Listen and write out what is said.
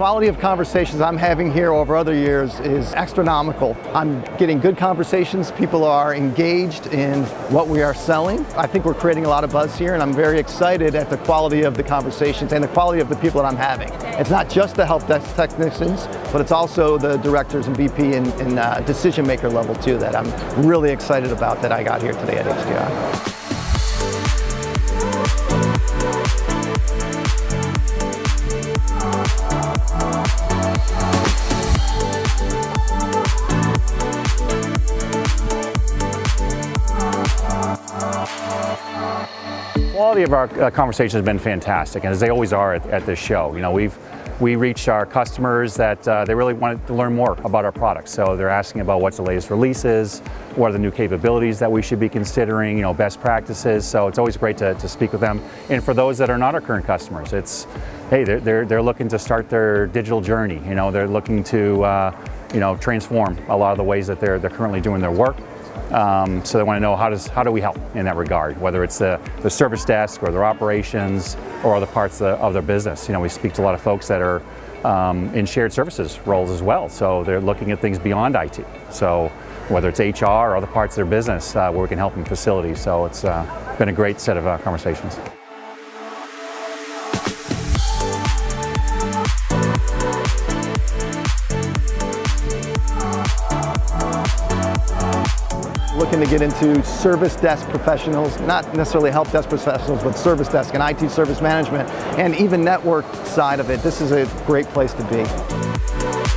quality of conversations I'm having here over other years is astronomical. I'm getting good conversations. People are engaged in what we are selling. I think we're creating a lot of buzz here and I'm very excited at the quality of the conversations and the quality of the people that I'm having. It's not just the help desk technicians, but it's also the directors and VP and, and uh, decision maker level too that I'm really excited about that I got here today at HDI. Quality of our uh, conversation has been fantastic, and as they always are at, at this show. You know, we've we reach our customers that uh, they really want to learn more about our products. So they're asking about what's the latest releases, what are the new capabilities that we should be considering, you know, best practices. So it's always great to, to speak with them. And for those that are not our current customers, it's, hey, they're, they're, they're looking to start their digital journey. You know, they're looking to, uh, you know, transform a lot of the ways that they're, they're currently doing their work. Um, so they want to know how does how do we help in that regard, whether it's the, the service desk or their operations or other parts of, the, of their business. You know, we speak to a lot of folks that are um, in shared services roles as well, so they're looking at things beyond IT. So whether it's HR or other parts of their business uh, where we can help in facilities. So it's uh, been a great set of uh, conversations. Looking to get into service desk professionals, not necessarily help desk professionals, but service desk and IT service management, and even network side of it. This is a great place to be.